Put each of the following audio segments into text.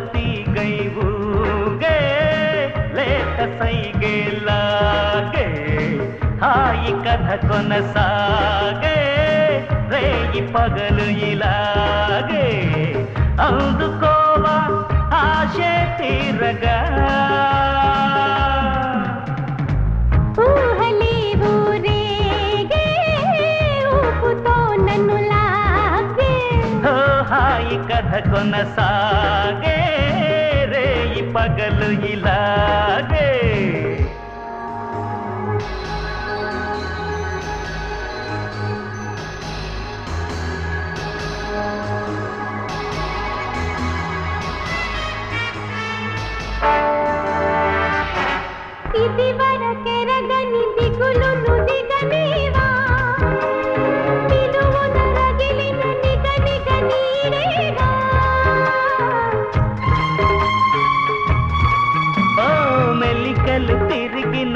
ಸತಿ ಗೈಬೂಗೆ ಲೇತ ಸೈಗೆ ಲಾಗೆ ಹಾಯಿ ಕಥ ಕೊನಸಾಗೆ ರೇಯಿ ಪಗಲು ಇಲಾಗೆ అందుకోవా ఆశే తీరగా కథ కొనసాగే పగలు ఇలా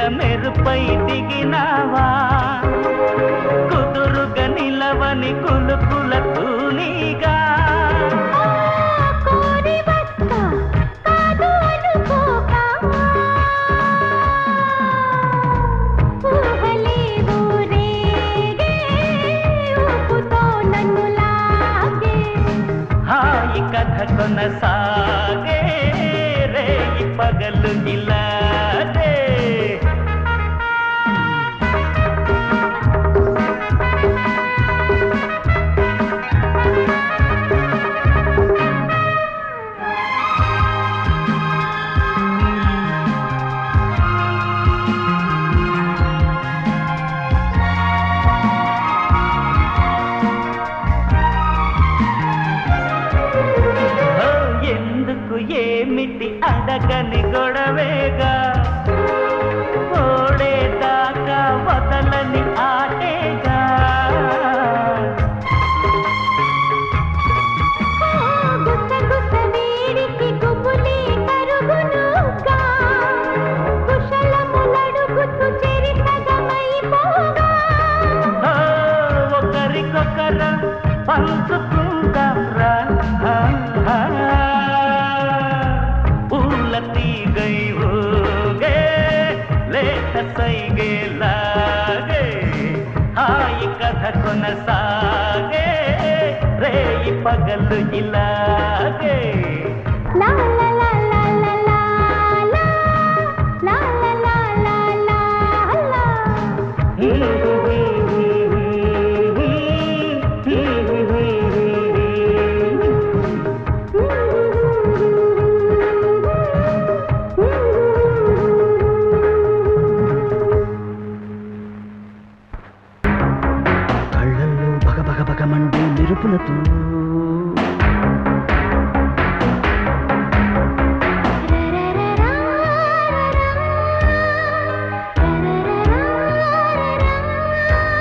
మెరుపై దిగినావా? కుదురుగా నిలవని కులుకుల తూనీగా? కొనసాగే రే పగలు అనుకోక ఎందుకు ఏమిటి అడగని గొడవేగా? ఓడేదాకా వదలని ఆటేగా? ఒకరికొకరం రా ಸೈಗೆ ಲಾಗೆ ಹಾಯಿ ಕಥ ಕೊನಸಾಗೆ ರೇ ಪಗಲು ಇಲಾಗೆ explotó.